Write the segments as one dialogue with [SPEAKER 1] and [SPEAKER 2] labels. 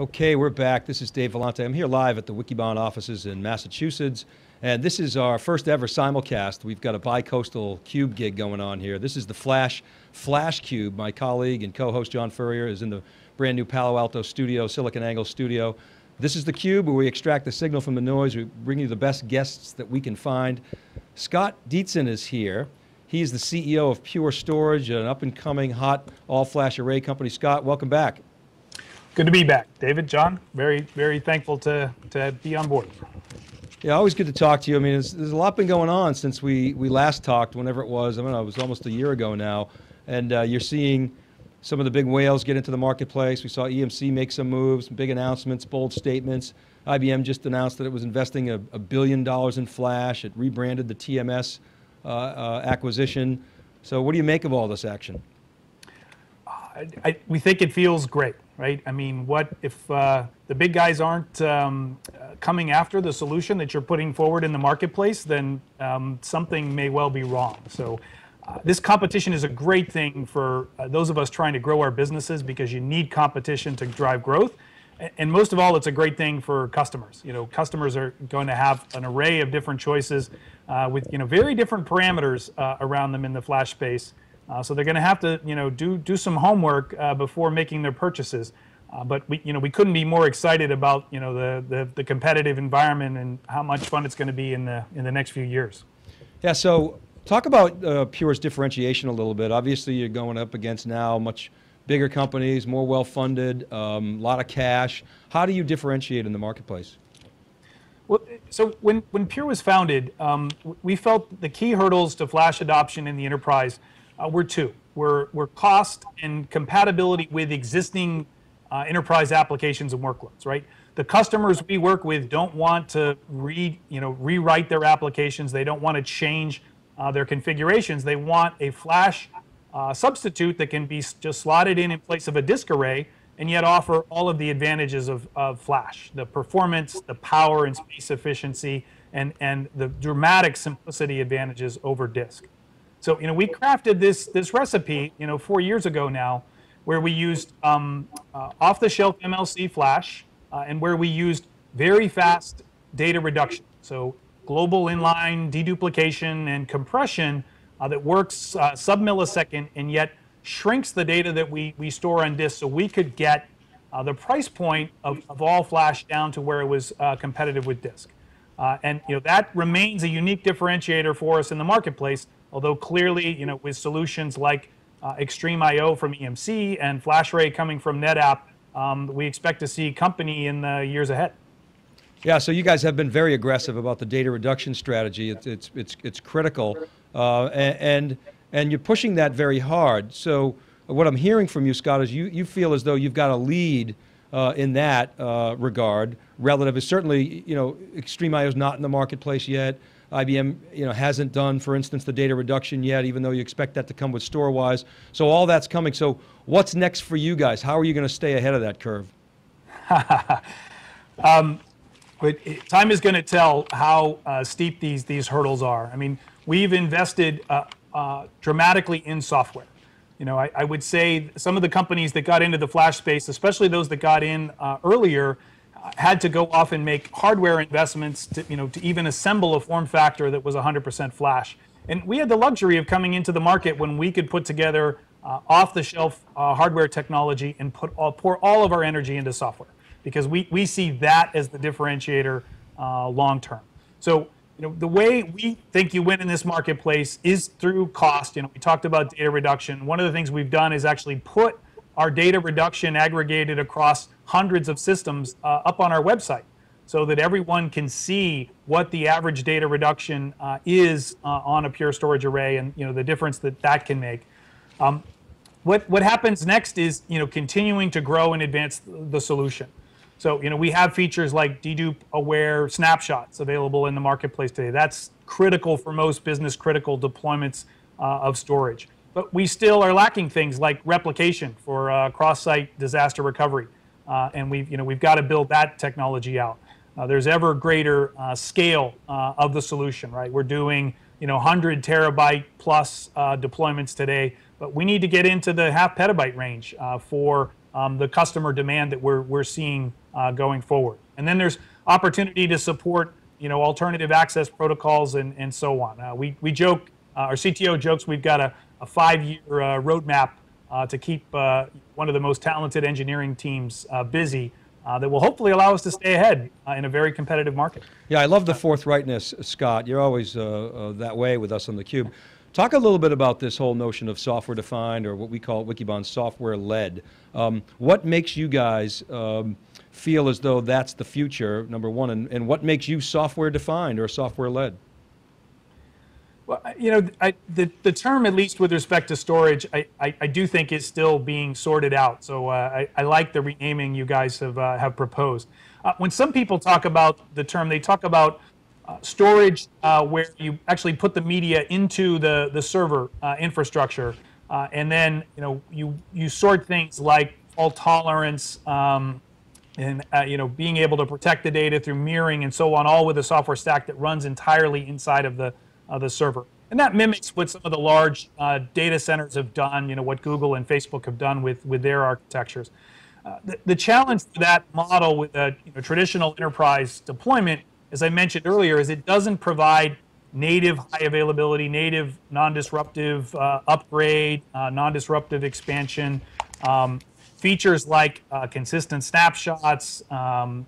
[SPEAKER 1] Okay, we're back. This is Dave Vellante. I'm here live at the Wikibon offices in Massachusetts, and this is our first ever simulcast. We've got a bi-coastal cube gig going on here. This is the Flash Flash Cube. My colleague and co-host John Furrier is in the brand new Palo Alto studio, SiliconANGLE studio. This is the cube where we extract the signal from the noise. We bring you the best guests that we can find. Scott Dietzen is here. He's the CEO of Pure Storage, an up-and-coming hot all-flash array company. Scott, welcome back.
[SPEAKER 2] Good to be back, David, John. Very, very thankful to, to be on board.
[SPEAKER 1] Yeah, always good to talk to you. I mean, there's, a lot been going on since we, we last talked, whenever it was. I mean, it was almost a year ago now. And uh, you're seeing some of the big whales get into the marketplace. We saw EMC make some moves, big announcements, bold statements. IBM just announced that it was investing a, a billion dollars in flash. It rebranded the TMS uh, uh, acquisition. So what do you make of all this action?
[SPEAKER 2] I, I, we think it feels great right? I mean, what if uh, the big guys aren't um, coming after the solution that you're putting forward in the marketplace, then um, something may well be wrong. So. Uh, this competition is a great thing for uh, those of us trying to grow our businesses because you need competition to drive growth. And most of all, it's a great thing for customers. You know, customers are going to have an array of different choices uh, with you know very different parameters uh, around them in the flash space. Uh, so they're going to have to, you know, do do some homework uh, before making their purchases. Uh, but we, you know, we couldn't be more excited about, you know, the, the, the competitive environment and how much fun it's going to be in the in the next few years.
[SPEAKER 1] Yeah. So talk about uh, Pure's differentiation a little bit. Obviously, you're going up against now much bigger companies, more well-funded, a um, lot of cash. How do you differentiate in the marketplace?
[SPEAKER 2] Well, so when, when Pure was founded, um, we felt the key hurdles to flash adoption in the enterprise uh, were two. Were, were cost and compatibility with existing uh, enterprise applications and workloads, right? The customers we work with don't want to re, you know, rewrite their applications. They don't want to change uh, their configurations. They want a flash uh, substitute that can be just slotted in in place of a disk array and yet offer all of the advantages of, of flash, the performance, the power and space efficiency, and, and the dramatic simplicity advantages over disk. So, you know, we crafted this, this recipe, you know, four years ago now, where we used um, uh, off-the-shelf MLC flash uh, and where we used very fast data reduction. So global inline deduplication and compression uh, that works uh, sub-millisecond and yet shrinks the data that we, we store on disk so we could get uh, the price point of, of all flash down to where it was uh, competitive with disk. and, you know, that remains a unique differentiator for us in the marketplace Although clearly, you know, with solutions like uh, I/O from EMC and FlashRay coming from NetApp, um, we expect to see company in the years ahead.
[SPEAKER 1] Yeah, so you guys have been very aggressive about the data reduction strategy. It's it's it's, it's critical, uh, and and you're pushing that very hard. So what I'm hearing from you, Scott, is you you feel as though you've got a lead uh, in that uh, regard. Relative is certainly you know XtremIO is not in the marketplace yet. IBM you know, hasn't done, for instance, the data reduction yet, even though you expect that to come with Storwize. So all that's coming. So what's next for you guys? How are you going to stay ahead of that curve?
[SPEAKER 2] um, time is going to tell how uh, steep these, these hurdles are. I mean, we've invested uh, uh, dramatically in software. You know, I, I, would say some of the companies that got into the flash space, especially those that got in uh, earlier, had to go off and make hardware investments to, you know, to even assemble a form factor that was 100% flash. And we had the luxury of coming into the market when we could put together uh, off-the-shelf uh, hardware technology and put all, pour all of our energy into software because we, we see that as the differentiator uh, long term. So you know, the way we think you win in this marketplace is through cost. You know, we talked about data reduction. One of the things we've done is actually put our data reduction aggregated across hundreds of systems uh, up on our website so that everyone can see what the average data reduction uh, is uh, on a pure storage array and you know the difference that that can make. Um, what, what happens next is you know continuing to grow and advance the solution. So you know we have features like dedupe aware snapshots available in the marketplace today. That's critical for most business critical deployments uh, of storage. But we still are lacking things like replication for uh, cross-site disaster recovery, uh, and we've you know we've got to build that technology out. Uh, there's ever greater uh, scale uh, of the solution, right? We're doing you know 100 terabyte plus uh, deployments today, but we need to get into the half petabyte range for um, the customer demand that we're, we're seeing going forward. And then there's opportunity to support you know, alternative access protocols and, and so on. We, we joke, our CTO jokes, we've got a, a five-year uh, roadmap uh, to keep uh, one of the most talented engineering teams busy that will hopefully allow us to stay ahead in a very competitive market.
[SPEAKER 1] Yeah, I love the forthrightness, Scott. You're always that way with us on theCUBE. Talk a little bit about this whole notion of software defined or what we call Wikibon software led. Um, what makes you guys um, feel as though that's the future, number one, and, and what makes you software defined or software led?
[SPEAKER 2] Well, you know, I, the, the term, at least with respect to storage, I, I, I do think is still being sorted out. So uh, I, I like the renaming you guys have, uh, have proposed. Uh, when some people talk about the term, they talk about uh, storage uh, where you actually put the media into the, the server uh, infrastructure. And then you know you, you sort things like fault tolerance um, and you know being able to protect the data through mirroring and so on, all with a software stack that runs entirely inside of the, the server. And that mimics what some of the large data centers have done, you know, what Google and Facebook have done with, with their architectures. The, the, challenge for that model with a you know, traditional enterprise deployment as I mentioned earlier, is it doesn't provide native high availability, native non-disruptive uh, upgrade, uh, non-disruptive expansion, um, features like uh, consistent snapshots um,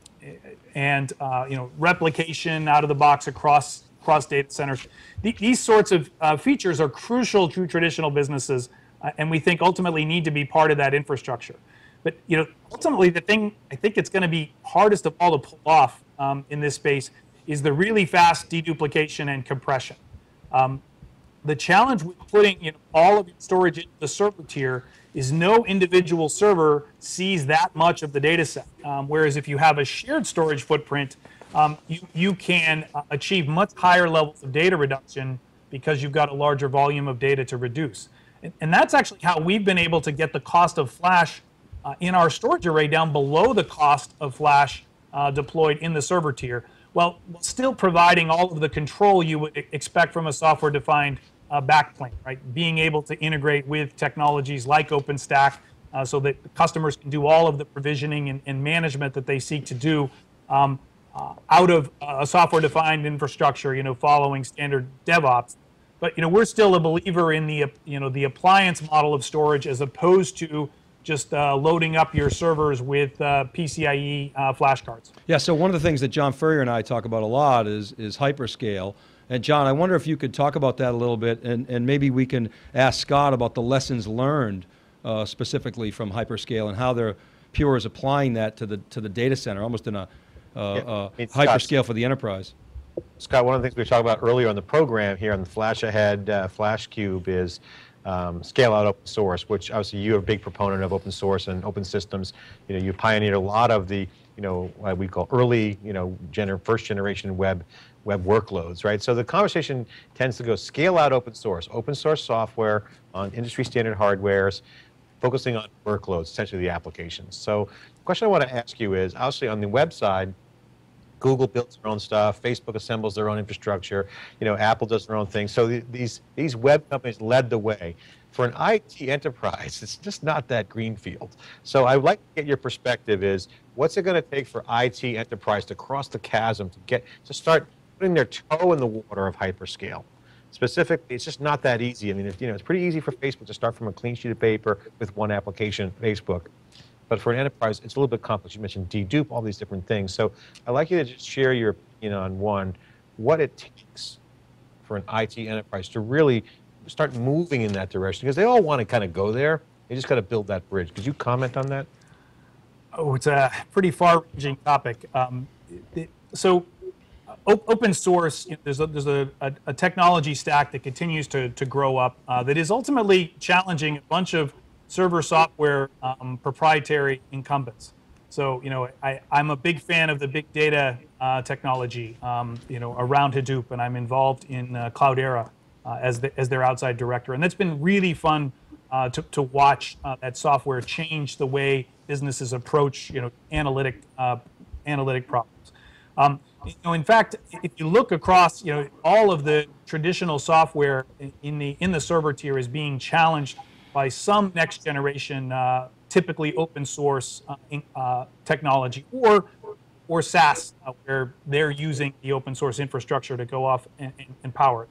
[SPEAKER 2] and uh, you know replication out of the box across across data centers. these sorts of uh, features are crucial to traditional businesses, uh, and we think ultimately need to be part of that infrastructure. But you know, ultimately, the thing I think it's going to be hardest of all to pull off um, in this space is the really fast deduplication and compression. Um, the challenge with putting you know, all of your storage into the server tier is no individual server sees that much of the data set. Um, whereas if you have a shared storage footprint, um, you, you can uh, achieve much higher levels of data reduction because you've got a larger volume of data to reduce. And, and that's actually how we've been able to get the cost of flash uh, in our storage array down below the cost of flash uh, deployed in the server tier, while still providing all of the control you would expect from a software-defined uh, backplane, right? Being able to integrate with technologies like OpenStack uh, so that customers can do all of the provisioning and, and management that they seek to do um, uh, out of a software-defined infrastructure, you know, following standard DevOps. But, you know, we're still a believer in the, you know, the appliance model of storage as opposed to just uh, loading up your servers with uh, PCIe uh, flash cards.
[SPEAKER 1] Yeah, so one of the things that John Furrier and I talk about a lot is, is hyperscale. And John, I wonder if you could talk about that a little bit, and, and maybe we can ask Scott about the lessons learned uh, specifically from hyperscale and how they're Pure is applying that to the to the data center, almost in a uh, yeah, hyperscale for the enterprise.
[SPEAKER 3] Scott, one of the things we talked about earlier on the program here on the Flash Ahead uh, Flash Cube is um, scale out open source, which obviously you're a big proponent of open source and open systems. You know, you pioneered a lot of the, you know, what we call early, you know, gener first generation web web workloads, right? So the conversation tends to go scale out open source, open source software on industry standard hardwares, focusing on workloads, essentially the applications. So the question I want to ask you is, obviously on the web side, Google builds their own stuff. Facebook assembles their own infrastructure. You know, Apple does their own thing. So the, these these web companies led the way. For an IT enterprise, it's just not that greenfield. So I'd like to get your perspective is, what's it going to take for IT enterprise to cross the chasm to get to start putting their toe in the water of hyperscale? Specifically, it's just not that easy. I mean, you know, it's pretty easy for Facebook to start from a clean sheet of paper with one application, Facebook. But for an enterprise, it's a little bit complex. You mentioned dedupe, all these different things. So I'd like you to just share your opinion on one, what it takes for an IT enterprise to really start moving in that direction because they all want to kind of go there. They just got to build that bridge. Could you comment on that?
[SPEAKER 2] Oh, it's a pretty far-ranging topic. Um, it, so open source, you know, there's, a, there's a, a, technology stack that continues to, to grow up uh, that is ultimately challenging a bunch of server software um, proprietary incumbents. So, you know, I, I'm a big fan of the big data uh, technology, um, you know, around Hadoop, and I'm involved in uh, Cloudera uh, as, the, as their outside director. And that's been really fun uh, to, to watch uh, that software change the way businesses approach, you know, analytic, uh, analytic problems. Um, you know, in fact, if you look across, you know, all of the traditional software in the in the server tier is being challenged by some next generation uh, typically open source uh, uh, technology or or SaaS, uh, where they're using the open source infrastructure to go off and, and, and power it.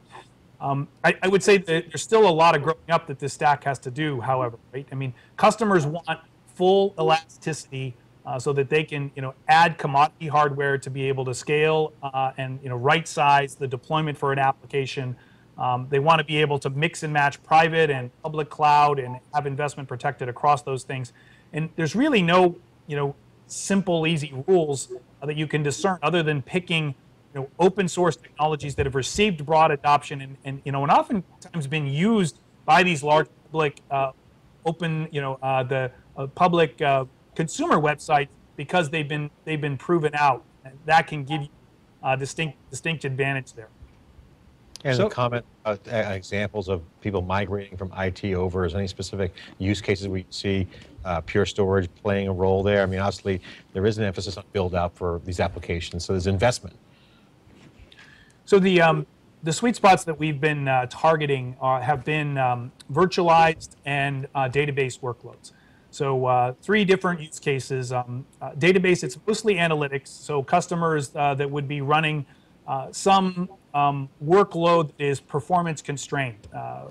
[SPEAKER 2] Um, I, I, would say that there's still a lot of growing up that this stack has to do. However, right? I mean, customers want full elasticity uh, so that they can, you know, add commodity hardware to be able to scale uh, and you know right size the deployment for an application. Um, they want to be able to mix and match private and public cloud and have investment protected across those things. And there's really no, you know, simple, easy rules that you can discern other than picking you know, open source technologies that have received broad adoption and, and you know and oftentimes been used by these large public uh, open you know uh, the uh, public uh, consumer websites because they've been they've been proven out. And that can give you a distinct distinct advantage there.
[SPEAKER 3] And
[SPEAKER 1] So-
[SPEAKER 3] comment uh, examples of people migrating from IT over. Is any specific use cases we see uh, Pure Storage playing a role there? I mean, obviously there is an emphasis on build out for these applications, so there's investment.
[SPEAKER 2] So the um, the sweet spots that we've been uh, targeting are, have been um, virtualized and uh, database workloads. So uh, three different use cases. Um, uh, database, it's mostly analytics. So customers uh, that would be running uh, some um, workload is performance constrained. a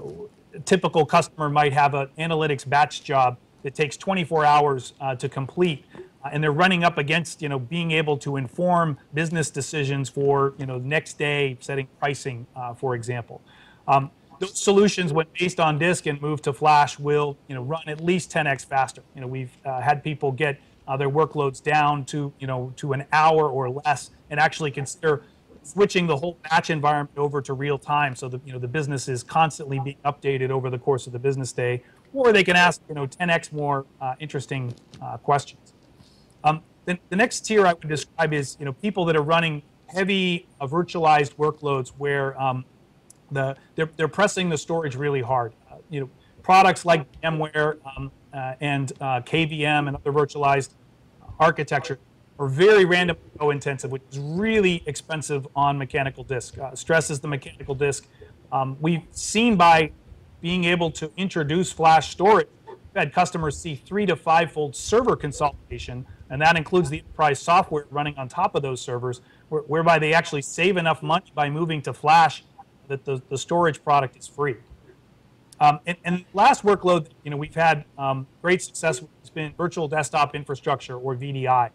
[SPEAKER 2] typical customer might have an analytics batch job that takes 24 hours to complete uh, and they're running up against you know being able to inform business decisions for you know next day setting pricing uh, for example um, those solutions when based on disk and moved to flash will you know run at least 10x faster you know we've uh, had people get uh, their workloads down to you know to an hour or less and actually consider switching the whole batch environment over to real time so that you know the business is constantly being updated over the course of the business day or they can ask you know 10x more uh, interesting uh, questions um, the, the, next tier I would describe is you know people that are running heavy uh, virtualized workloads where um, the they're, they're pressing the storage really hard. Uh, you know products like VMware um, uh, and uh, KVM and other virtualized architecture very random intensive, which is really expensive on mechanical disk. Uh, stresses the mechanical disk. Um, we've seen by being able to introduce flash storage, we've had customers see three to five fold server consolidation and that includes the enterprise software running on top of those servers, where, whereby they actually save enough money by moving to Flash that the, the storage product is free. Um, and, and, last workload, you know, we've had um, great success with has been virtual desktop infrastructure or VDI.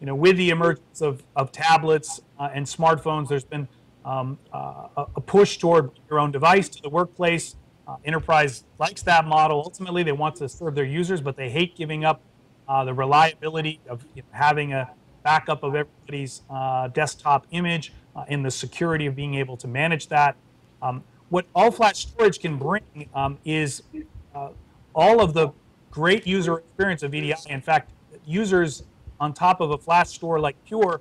[SPEAKER 2] You know, with the emergence of, of tablets uh, and smartphones, there's been um, uh, a push toward your own device to the workplace. Uh, enterprise likes that model. Ultimately, they want to serve their users, but they hate giving up uh, the reliability of you know, having a backup of everybody's uh, desktop image, uh, and the security of being able to manage that. Um, what all flash storage can bring um, is all of the great user experience of VDI. In fact, users on top of a flash store like Pure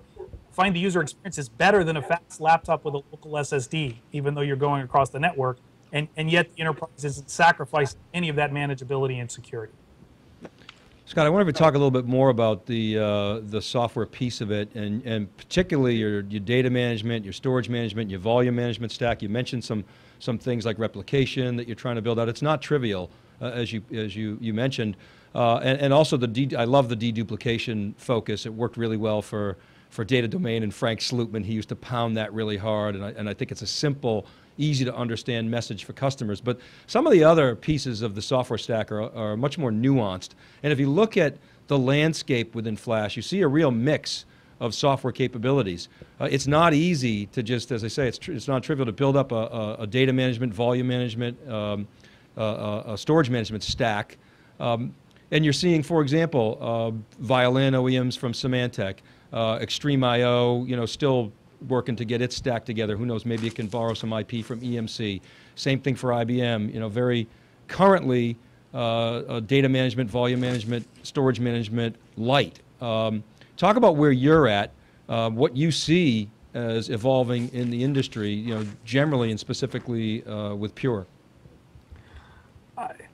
[SPEAKER 2] find the user experience is better than a fast laptop with a local SSD, even though you're going across the network. And, and yet the enterprise isn't sacrificing any of that manageability and security.
[SPEAKER 1] Scott, I wanted to talk a little bit more about the uh, the software piece of it, and and particularly your your data management, your storage management, your volume management stack. You mentioned some some things like replication that you're trying to build out. It's not trivial, uh, as you as you you mentioned, uh, and and also the de- I love the deduplication focus. It worked really well for for Data Domain and Frank Slootman. He used to pound that really hard, and I, and I think it's a simple easy to understand message for customers. But some of the other pieces of the software stack are, are much more nuanced. And if you look at the landscape within Flash, you see a real mix of software capabilities. Uh, it's not easy to just, as I say, it's, tr- it's not trivial to build up a, a, a data management, volume management, um, uh, a storage management stack. Um, and you're seeing, for example, uh, Violin OEMs from Symantec, uh, IO. you know, still working to get its stack together. Who knows? Maybe it can borrow some IP from EMC. Same thing for IBM. You know, very currently uh, data management, volume management, storage management, light. Um, talk about where you're at, uh, what you see as evolving in the industry. You know, generally and specifically uh, with Pure.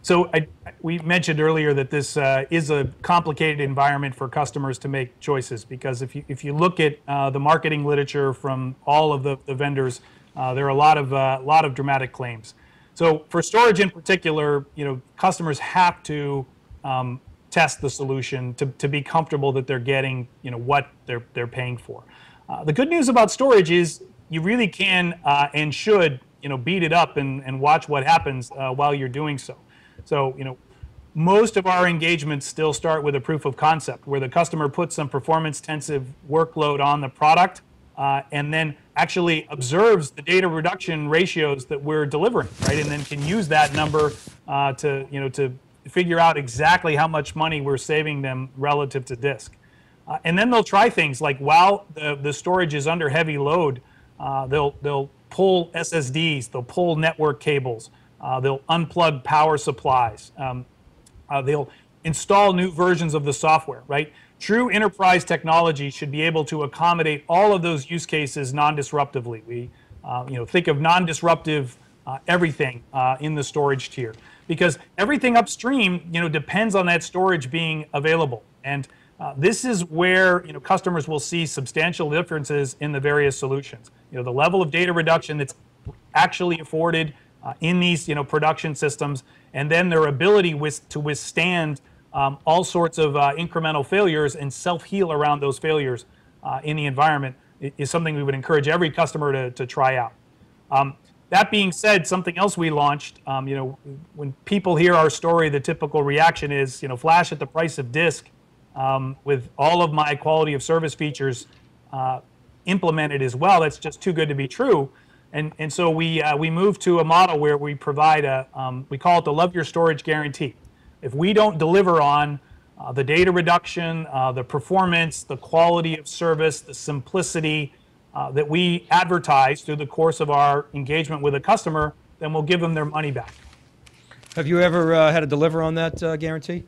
[SPEAKER 2] So I, we mentioned earlier that this uh, is a complicated environment for customers to make choices because if you if you look at uh, the marketing literature from all of the, the vendors, uh, there are a lot of uh, lot of dramatic claims. So for storage in particular, you know, customers have to um, test the solution to, to be comfortable that they're getting you know what they're they're paying for. Uh, the good news about storage is you really can uh, and should you know beat it up and, and watch what happens while you're doing so. So you know most of our engagements still start with a proof of concept where the customer puts some performance intensive workload on the product uh, and then actually observes the data reduction ratios that we're delivering, right? And then can use that number uh, to, you know, to figure out exactly how much money we're saving them relative to disk. Uh, and then they'll try things like while the, the storage is under heavy load, uh, they'll, they'll pull SSDs, they'll pull network cables, uh, they'll unplug power supplies. Um, uh, they'll install new versions of the software, right? True enterprise technology should be able to accommodate all of those use cases non-disruptively. We, uh, you know, think of non-disruptive uh, everything uh, in the storage tier because everything upstream, you know, depends on that storage being available. And uh, this is where you know customers will see substantial differences in the various solutions. You know, the level of data reduction that's actually afforded uh, in these you know production systems, and then their ability with, to withstand um, all sorts of uh, incremental failures and self-heal around those failures uh, in the environment is something we would encourage every customer to, to try out. Um, that being said, something else we launched, um, you know, when people hear our story, the typical reaction is, you know, flash at the price of disk um, with all of my quality of service features uh, implemented as well. That's just too good to be true. And, and so we, uh, we moved to a model where we provide a, um, we call it the love your storage guarantee. If we don't deliver on uh, the data reduction, uh, the performance, the quality of service, the simplicity uh, that we advertise through the course of our engagement with a customer, then we'll give them their money back.
[SPEAKER 1] Have you ever uh, had to deliver on that uh, guarantee?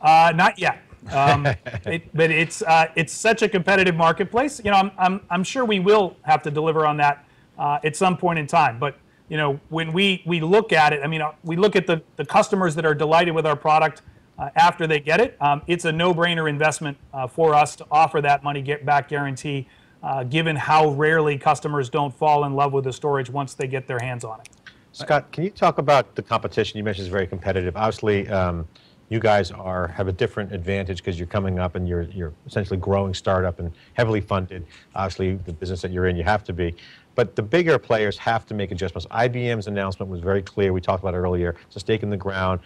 [SPEAKER 2] Uh, not yet. Um, it, but it's, it's such a competitive marketplace. You know, I'm, I'm, I'm sure we will have to deliver on that uh, at some point in time. But you know, when we we look at it, I mean, uh, we look at the the customers that are delighted with our product uh, after they get it. Um, it's a no-brainer investment uh, for us to offer that money get back guarantee, uh, given how rarely customers don't fall in love with the storage once they get their hands on it.
[SPEAKER 3] Scott, can you talk about the competition? You mentioned it's very competitive. Obviously. Um, you guys are have a different advantage because you're coming up and you're you're essentially growing startup and heavily funded. Obviously, the business that you're in, you have to be. But the bigger players have to make adjustments. IBM's announcement was very clear. We talked about it earlier. It's a stake in the ground.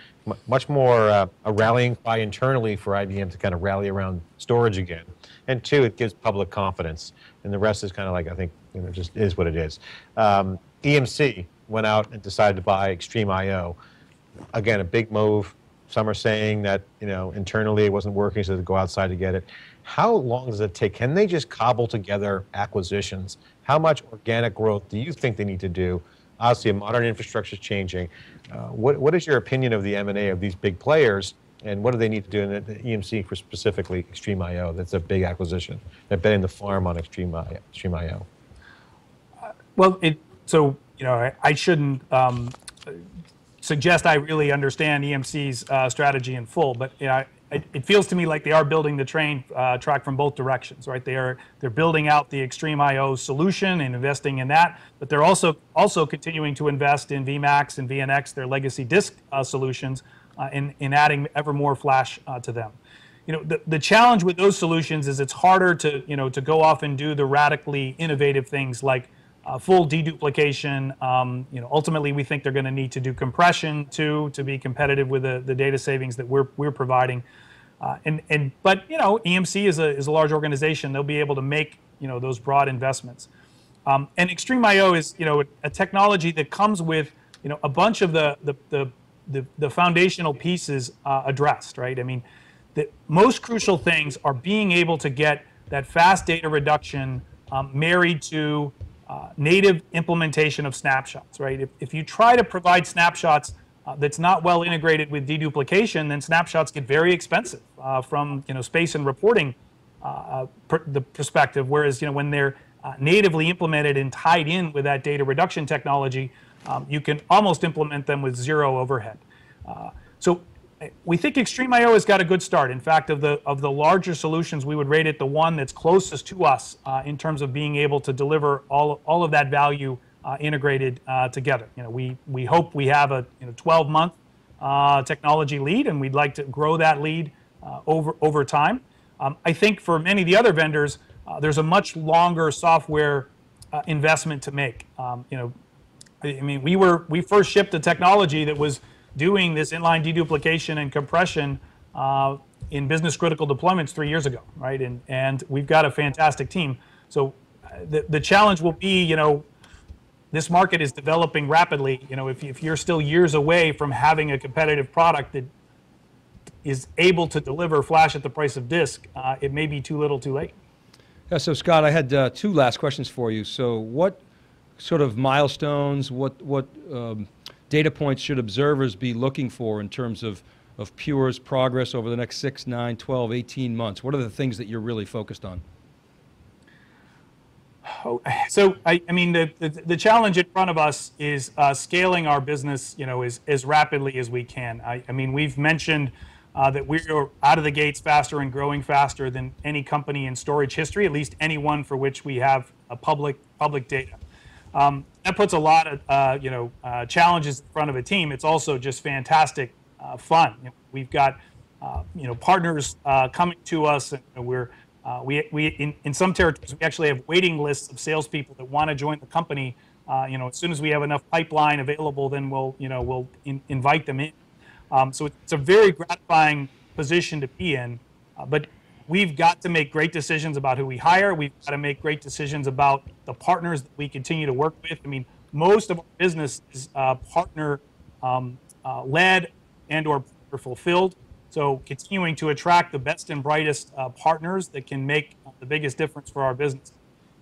[SPEAKER 3] Much more uh, a rallying cry internally for IBM to kind of rally around storage again. And two, it gives public confidence. And the rest is kind of like, I think, you know, just is what it is. Um, EMC went out and decided to buy XtremIO. Again, a big move. Some are saying that, you know, internally it wasn't working, so they go outside to get it. How long does it take? Can they just cobble together acquisitions? How much organic growth do you think they need to do? Obviously, modern infrastructure is changing. Uh, what, what is your opinion of the M&A of these big players, and what do they need to do in the EMC for specifically IO—that's a big acquisition. They're betting the farm on Extreme XtremIO.
[SPEAKER 2] Uh, well, it, so you know, I, I shouldn't um, suggest I really understand EMC's uh, strategy in full, but you know, it, it, feels to me like they are building the train uh, track from both directions, right? They are they're building out the XtremIO solution and investing in that, but they're also also continuing to invest in VMAX and VNX, their legacy disk uh, solutions, uh, in in adding ever more flash uh, to them. You know, the, the challenge with those solutions is it's harder to you know to go off and do the radically innovative things like uh, full deduplication. Um, you know, ultimately, we think they're going to need to do compression too to be competitive with the, the data savings that we're we're providing. Uh, and and but you know, EMC is a is a large organization. They'll be able to make you know those broad investments. Um, and I/O is you know a technology that comes with you know a bunch of the the the the, the foundational pieces uh, addressed. Right. I mean, the most crucial things are being able to get that fast data reduction um, married to uh, native implementation of snapshots, right? If, if you try to provide snapshots uh, that's not well integrated with deduplication, then snapshots get very expensive uh, from you know space and reporting uh, uh, per the perspective. Whereas you know when they're natively implemented and tied in with that data reduction technology, um, you can almost implement them with zero overhead. so we think XtremIO has got a good start. In fact, of the of the larger solutions, we would rate it the one that's closest to us uh, in terms of being able to deliver all all of that value uh, integrated uh, together. You know, we we hope we have a you know 12 month uh, technology lead, and we'd like to grow that lead uh, over over time. Um, I think for many of the other vendors, uh, there's a much longer software investment to make. Um, you know, I I mean, we were we first shipped a technology that was doing this inline deduplication and compression uh, in business critical deployments three years ago, right? And and we've got a fantastic team. So uh, the the challenge will be, you know, this market is developing rapidly. You know, if, if you're still years away from having a competitive product that is able to deliver flash at the price of disk, uh, it may be too little, too late.
[SPEAKER 1] Yeah, so Scott, I had uh, two last questions for you. So, what sort of milestones, what what um, data points should observers be looking for in terms of of Pure's progress over the next 6, 9, 12, 18 months? What are the things that you're really focused on?
[SPEAKER 2] Oh, So I, I mean, the, the, the challenge in front of us is uh, scaling our business, you know, as, as rapidly as we can. I, I mean, we've mentioned uh, that we're out of the gates faster and growing faster than any company in storage history, at least any one for which we have a public public data. Um, that puts a lot of uh, you know uh, challenges in front of a team. It's also just fantastic uh, fun. You know, we've got uh, you know partners uh, coming to us, and we're uh, we, we in, in some territories we actually have waiting lists of salespeople that want to join the company. You know, as soon as we have enough pipeline available, then we'll you know we'll in, invite them in. Um, so it's a very gratifying position to be in, but we've got to make great decisions about who we hire. We've got to make great decisions about the partners that we continue to work with. I mean, most of our business is uh, partner um, uh, led and or fulfilled. So continuing to attract the best and brightest uh, partners that can make the biggest difference for our business.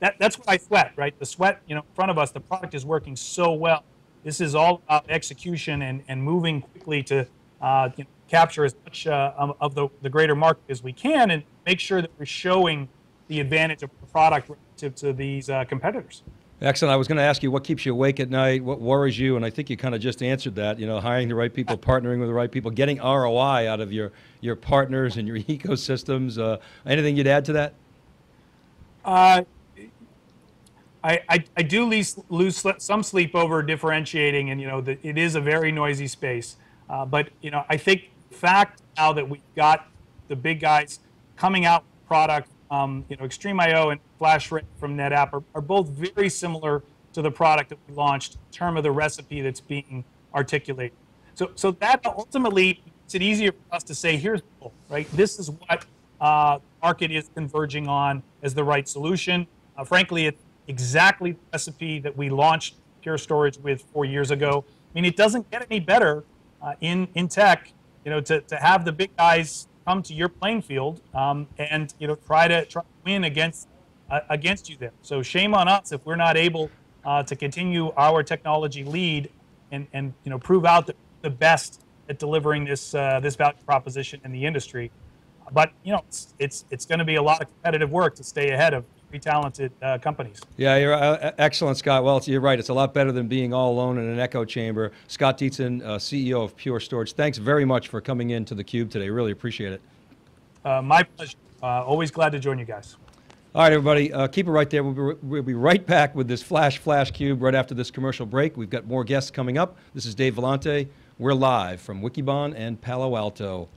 [SPEAKER 2] That, that's what I sweat, right? The sweat, you know, in front of us, the product is working so well. This is all about execution and, and moving quickly to uh, you know, capture as much uh, of- of the, the greater market as we can and make sure that we're showing the advantage of the product relative to these uh, competitors.
[SPEAKER 1] Excellent. I was going to ask you what keeps you awake at night, what worries you, and I think you kind of just answered that. You know, hiring the right people, partnering with the right people, getting ROI out of your your partners and your ecosystems. Uh, anything you'd add to that?
[SPEAKER 2] Uh, I, I, I do lose, lose some sleep over differentiating, and you know the, it is a very noisy space. Uh, but you know I think fact now that we've got the big guys coming out with product, um, you know XtremIO and FlashRay from NetApp are, are both very similar to the product that we launched in terms of the recipe that's being articulated. So so that ultimately makes it easier for us to say here's the goal, right. This is what uh, market is converging on as the right solution. Uh, frankly, it's exactly the recipe that we launched Pure Storage with four years ago. I mean, it doesn't get any better uh, in in tech. You know, to, to have the big guys come to your playing field um, and you know try to try to win against uh, against you there. So shame on us if we're not able uh, to continue our technology lead and and you know prove out the, the best at delivering this uh, this value proposition in the industry. But you know, it's it's, it's going to be a lot of competitive work to stay ahead of talented uh, companies.
[SPEAKER 1] Yeah, you're uh, excellent, Scott. Well, it's- you're right. It's a lot better than being all alone in an echo chamber. Scott Dietzen, uh, CEO of Pure Storage. Thanks very much for coming into the Cube today. Really appreciate it.
[SPEAKER 2] Uh, my pleasure. Uh, always glad to join you guys.
[SPEAKER 1] All right, everybody, uh, keep it right there. We'll be, we'll be right back with this Flash Flash Cube right after this commercial break. We've got more guests coming up. This is Dave Vellante. We're live from Wikibon and Palo Alto.